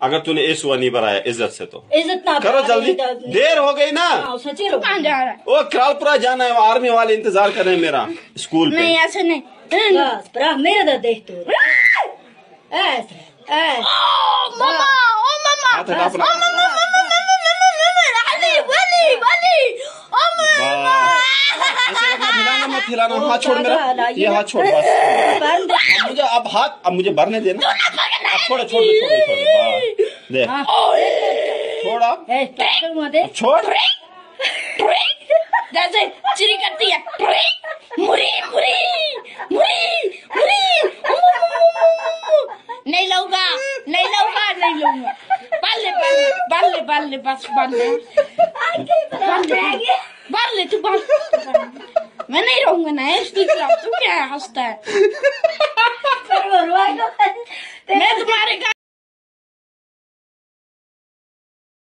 अगर तूने इस हुआ नहीं बनाया इज़्ज़त से तो। इज़्ज़त ना करो जल्दी। देर हो गई ना। हाँ, कहाँ जा रहा है। वो करालपुरा जाना है वो आर्मी वाले इंतज़ार कर रहे हैं मेरा स्कूल पे। नहीं ऐसे नहीं। मेरे दा देख तू। ऐसे ऐसे। ओ मामा ओ मामा हाथ मत हिलाना। छोड़ मेरा। ये हाथ छोड़ बस। मुझे अब हाथ अब मुझे भरने देना। छोड़ छोड़ दे छोड़ दे, छोड़ दे। छोड़ दे। अब छोड़। जैसे चिरी करती है। मुरी मुरी मुरी मुरी। नहीं लूँगा नहीं लूँगा नहीं लूँगा बल्ले बल्ले बल्ले बल्ले बस बल्ले बल्ले तू बल्ले मैं नहीं रहूँगा ना इसकी तू क्या हंसता है?